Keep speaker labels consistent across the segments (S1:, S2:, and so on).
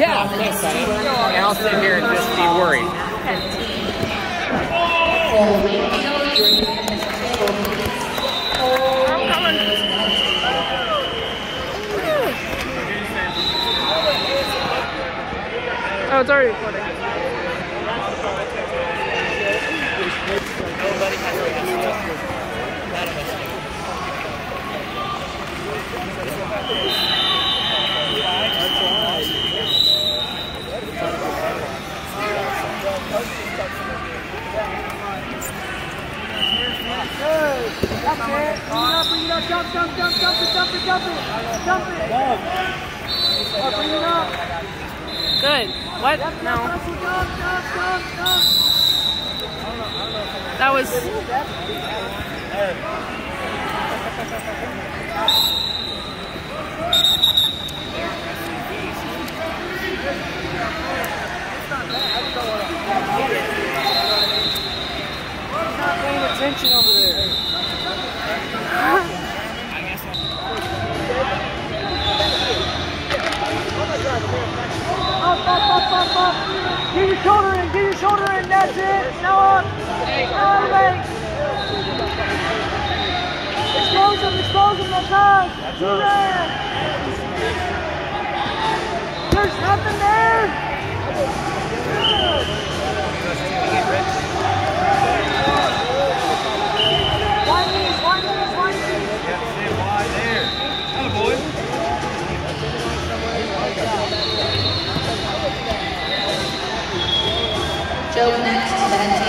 S1: Yeah. And I'll sit here and just be worried.
S2: I'm coming. Oh, it's already recording. Good. What? No. That was.
S3: Not paying attention over there. Up, up, up, up, up. Get your shoulder in, get your shoulder in, that's it. Now up. Elevate. Expose them, expose them, that's us. Two rounds. There's nothing there.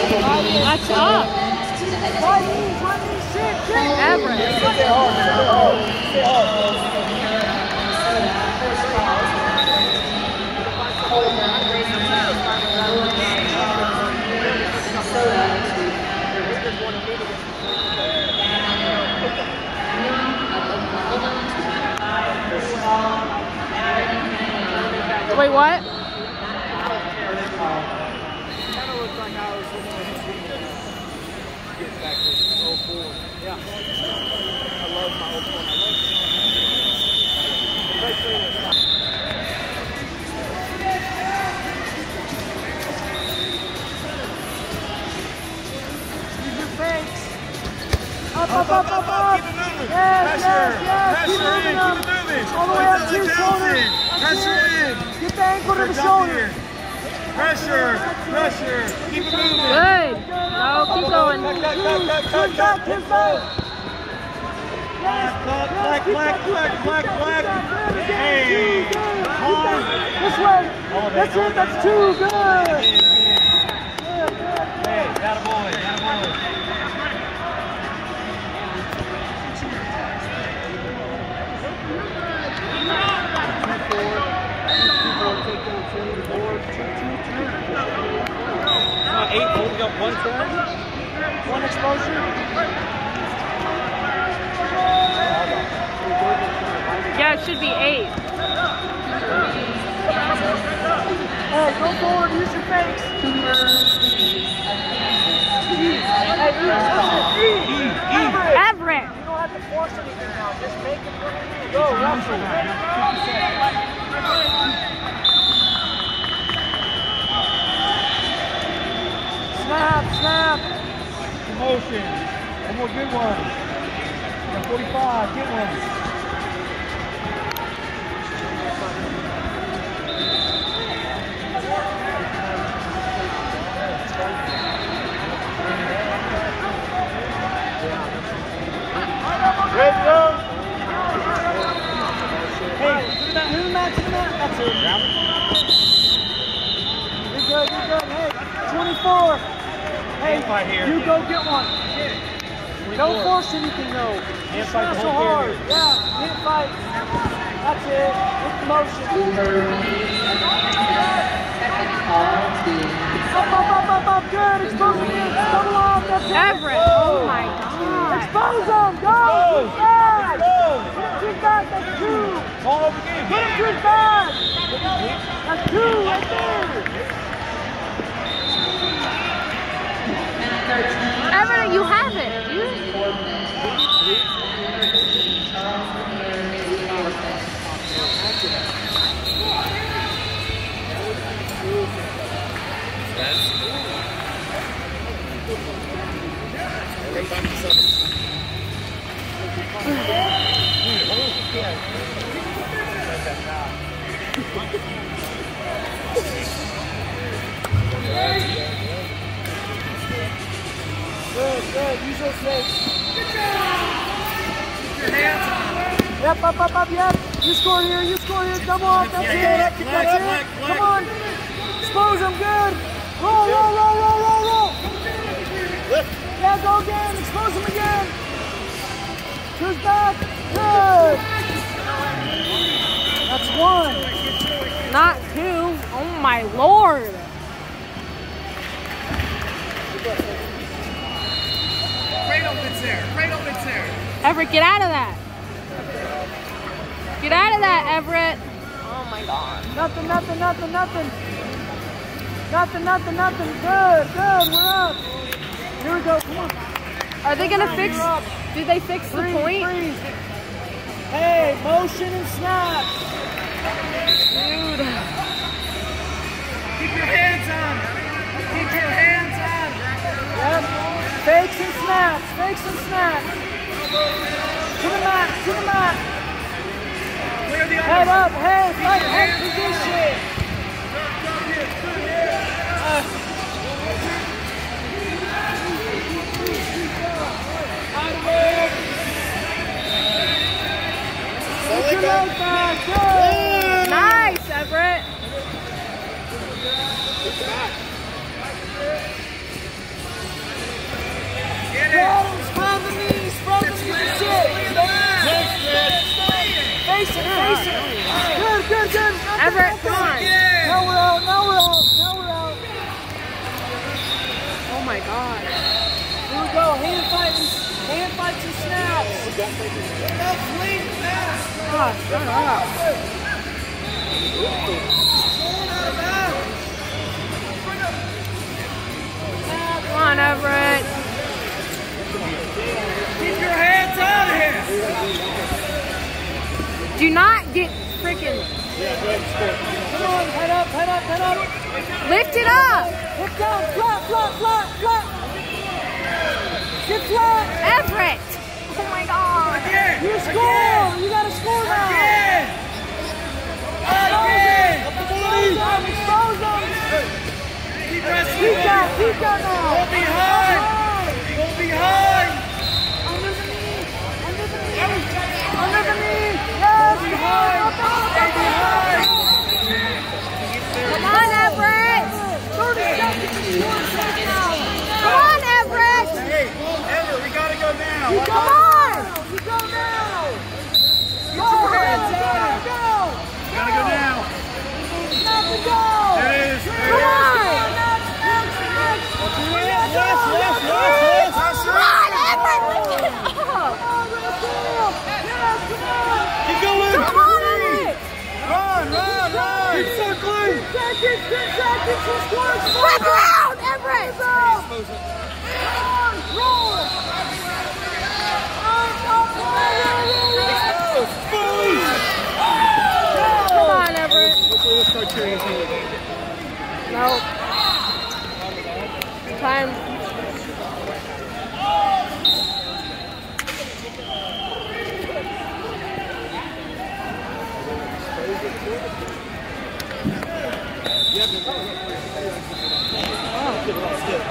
S4: Table.
S2: Up.
S3: One knees, one knees, sit, sit.
S2: Everett.
S3: Use your fakes. Up, up, up, up, up.
S5: Keep it moving.
S3: Yes,
S5: Pressure.
S3: yes.
S5: Pressure
S3: Keep moving
S5: in. Keep it moving.
S3: All the way up to
S5: Until
S3: your
S5: it
S3: shoulder.
S5: counts in. Pressure in.
S3: Get the ankle to the shoulder.
S5: here. Pressure. Pressure. Keep it moving.
S2: Good. No, keep going.
S5: Cut, cut, cut, cut, cut,
S3: Kick back,
S5: cut.
S3: kick back. Yes,
S5: Clap,
S3: yes,
S5: clap,
S3: keep
S5: clap,
S3: that, keep
S5: clap,
S3: that,
S5: clap,
S3: keep
S5: clap.
S3: that, good, good,
S5: Hey.
S3: good, good. Keep
S5: Come on.
S3: that. This way. That's it, that's two, good. Good, good.
S5: Hey, that a boy. That a boy. One turn.
S3: One exposure.
S2: Yeah, it should be eight.
S3: Hey, go forward, use your fakes. Hey, E, E, E. Everett.
S2: Everett.
S3: You don't have to force anything now. Just make it. Go, wrestle.
S5: Good one. Got 45, get one. Red zone.
S3: Hey, to the mat, to the mat, to the mat. That's it. You're good, you're good. Hey, 24. Hey,
S5: Hand fight here.
S3: you go get one. Don't force anything though.
S5: Hand
S3: Just
S5: fight
S3: not
S5: the
S3: so hard.
S5: period.
S3: Yeah, hand fight. That's it. With the motion. Up, up, up, up, up. Good. Expose them. in. Double off. That's it.
S2: Everett. Oh my god.
S3: Expose them. Go.
S5: Expose.
S3: Back.
S5: Expose.
S3: Put them back. That's two.
S5: Ball over again.
S3: Put him to his back. That's two right there.
S2: Everett, you have
S3: Good, good. Use those legs. Yep, up, up, up, yep. You score here, you score here. Double up, that's
S5: Yeah,
S3: it.
S5: yeah,
S3: That's
S5: flex,
S3: it.
S5: flex, flex.
S3: Come on. Expose them, good. Roll, roll, roll, roll, roll, roll. Yeah, go again. Expose them again. Who's back? Good. That's one.
S2: Not two. Oh my lord.
S5: Great opens there. Great opens there.
S2: Everett, get out of that. Get out of that, Everett. Oh my god.
S3: Nothing, nothing, nothing, nothing. Nothing, nothing, nothing. Good, good. We're up. Here we go. Come on.
S2: Are they gonna fix? Did they fix the point?
S3: freeze. Hey, motion and snap.
S2: Dude.
S5: Keep your hands on. Keep your hands on.
S3: Yep. Fakes and snaps. Fakes and snaps. To the mat. To the mat. Head up. Head. Right head position.
S2: God, shut up. Come on, Everett.
S5: Keep your hands out of here.
S2: Do not get freaking
S3: Come on. Head up. Head up. Head up.
S2: lift it up.
S3: Hip down. Flat. Flat. Flat. Flat. Get flat.
S2: Everett.
S3: You score. You got to score now.
S5: Again. Again.
S3: Expose them. Expose them.
S5: Keep wrestling.
S3: Keep that. Keep that now. Seconds, 10 seconds. Just work.
S2: Wrap around, Everett.
S3: Come on, roll. Up, up, roll, roll, roll, roll.
S2: Come on, Everett.
S5: Hopefully we'll start cheering us on.
S2: No. Time.
S5: Yeah,